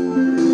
Música